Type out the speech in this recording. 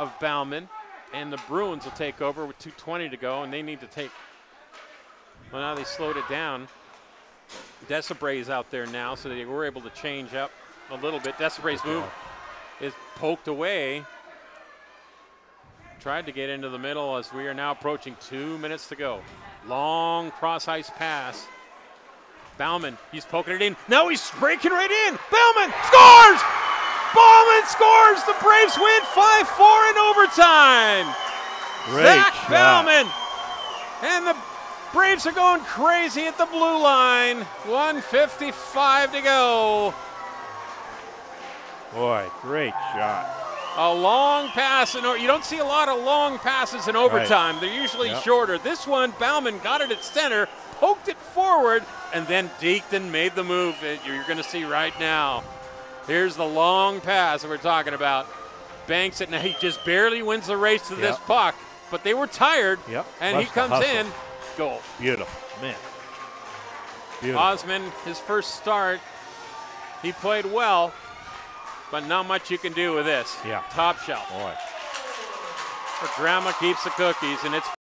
of Baumann, and the Bruins will take over with 2:20 to go, and they need to take. Well, now they slowed it down. Desabray's out there now, so they were able to change up a little bit. Desabray's move is poked away. Tried to get into the middle as we are now approaching two minutes to go. Long cross ice pass. Baumann, he's poking it in. Now he's breaking right in. Baumann scores! Baumann scores! The Braves win 5 4 in overtime. Great Zach shot. Baumann. And the Braves are going crazy at the blue line. 155 to go. Boy, great shot. A long pass, and you don't see a lot of long passes in overtime. They're usually Yep. shorter. This one, Baumann got it at center, poked it forward, and then Deacon made the move that you're going to see right now. Here's the long pass that we're talking about. Banks it, now he just barely wins the race to this puck, but they were tired, Yep. and he comes hustle. in, goal. Beautiful. Man. Beautiful. Osman, his first start, he played well, but not much you can do with this. Yeah. Top shelf. Boy. But grandma keeps the cookies, and it's